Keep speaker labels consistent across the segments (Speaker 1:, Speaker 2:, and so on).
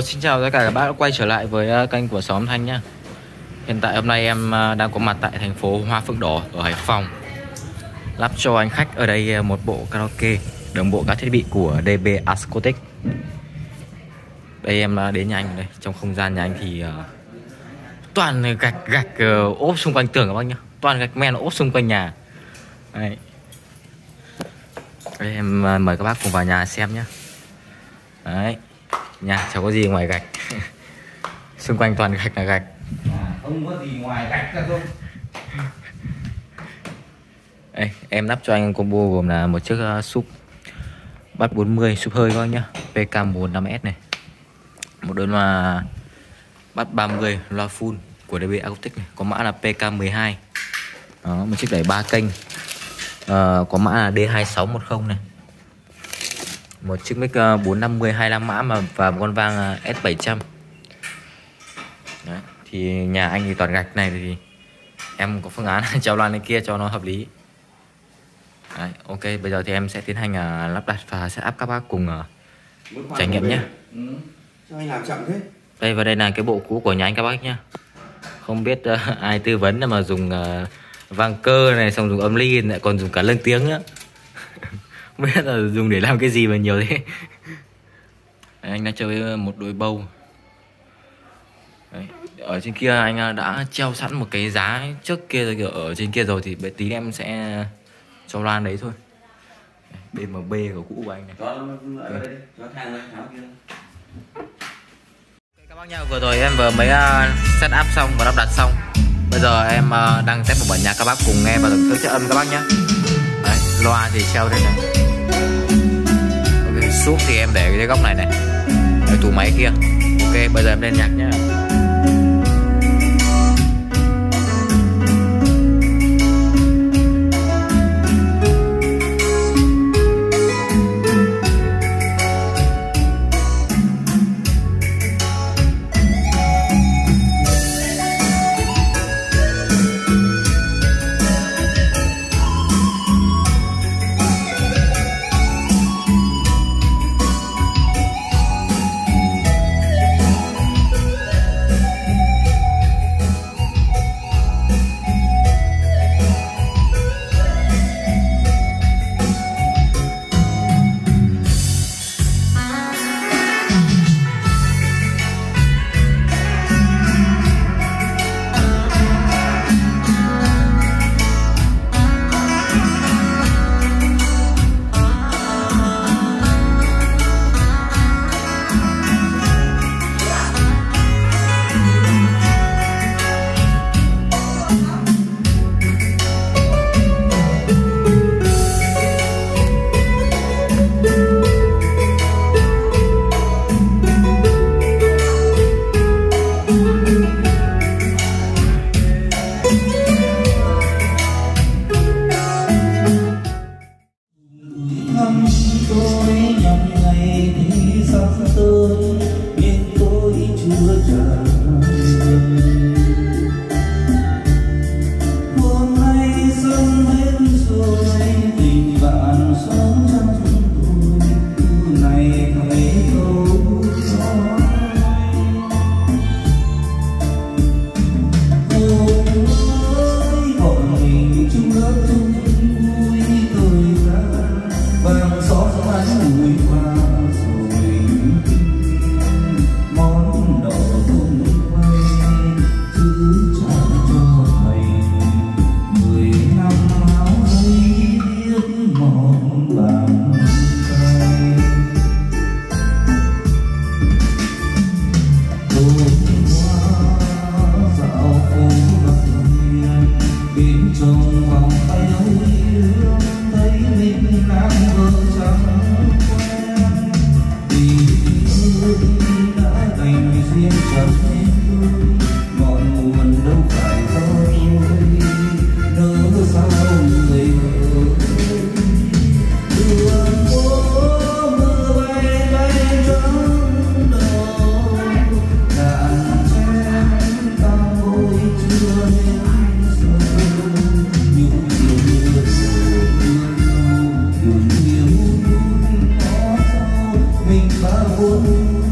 Speaker 1: Hello, xin chào tất cả các bác đã quay trở lại với ờ, kênh của Xóm Thanh nhá. Hiện tại hôm nay em ờ, đang có mặt tại thành phố Hoa Phượng Đỏ ở Hải Phòng. Lắp cho anh khách ở đây ờ, một bộ karaoke Đồng bộ các thiết bị của DB Ascotic. Đây em đến nhà anh đây. Trong không gian nhà anh thì toàn gạch gạch ốp xung quanh tường các bác nhá. Toàn gạch men ốp xung quanh nhà. Đây. Đây em mời các bác cùng vào nhà xem nhá. Đấy. Nhà chẳng có gì ngoài gạch. Xung quanh toàn gạch là gạch.
Speaker 2: Không có gì ngoài gạch ra không
Speaker 1: Đây, em lắp cho anh combo gồm là một chiếc uh, súp Bắt 40 súp hơi các nhá. PK15S này. Một đơn loa Bắt 30 loa full của DB Acoustic này. Có mã là PK12 Đó, một chiếc đẩy 3 kênh. Uh, Có mã là D2610 này một chiếc mic 450 25 mã mà và một con vang ờ, S700 Đấy. thì nhà anh thì toàn gạch này thì em có phương án treo loa lên kia cho nó hợp lý. Đấy, ok bây giờ thì em sẽ tiến hành uh, lắp đặt và sẽ áp các bác cùng uh, trải nghiệm nhé.
Speaker 2: ừ. sao anh làm chậm thế.
Speaker 1: Đây và đây là cái bộ cũ của nhà anh các bác nhá không biết uh, ai tư vấn mà dùng uh, vang cơ này xong dùng âm ly lại còn dùng cả lưng tiếng nữa không biết là dùng để làm cái gì mà nhiều thế. Đấy, anh đang chơi một đôi bâu Đấy, ở trên kia anh đã treo sẵn một cái giá trước kia rồi ở trên kia rồi thì tí em sẽ cho loan đấy thôi. BMB của cũ của anh này.
Speaker 2: Cho ở đây cho thang lên tháo kia.
Speaker 1: Các bác nha vừa rồi em vừa mới uh, set up xong và lắp đặt xong. Bây giờ em uh, đang test một bản nhạc các bác cùng nghe và thưởng thức chất âm các bác nhé đấy loa thì treo đây này suốt thì em để cái góc này này. Ở tủ máy kia. Ok, bây giờ em lên nhạc nhá.
Speaker 3: harmonia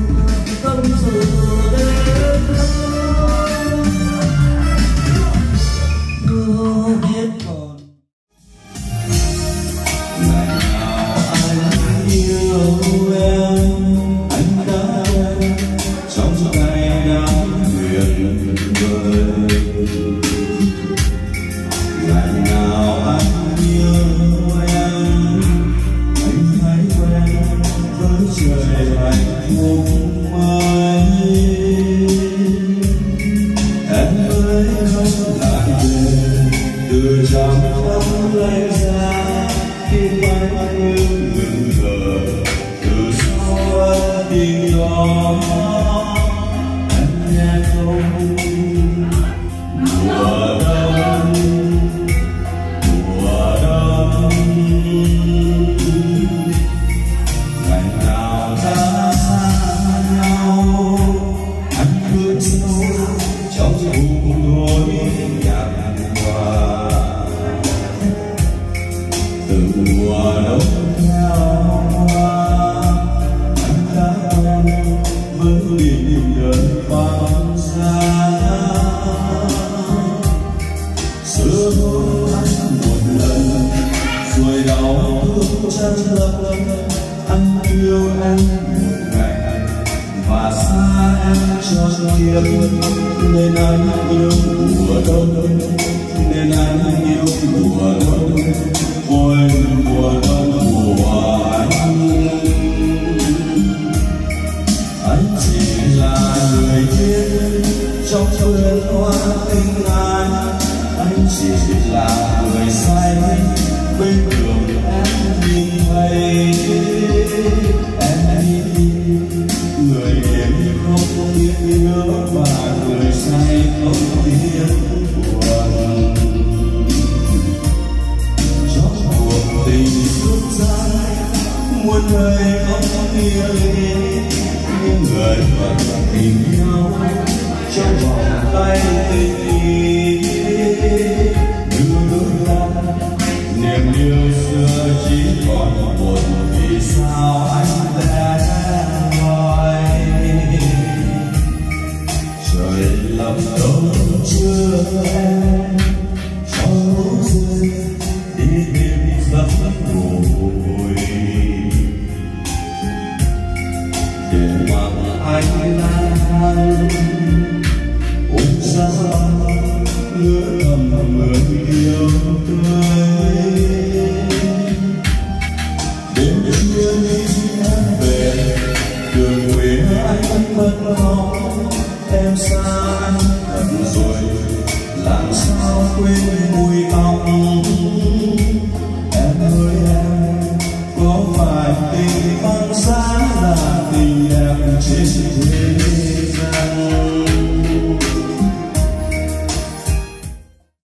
Speaker 3: anh yêu em một ngày và xa em cho kiếp nên anh yêu mùa đông. Nên anh yêu mùa đông. Ôi, mùa đông. để lòng đó chưa em. làm sao quên mùi tóc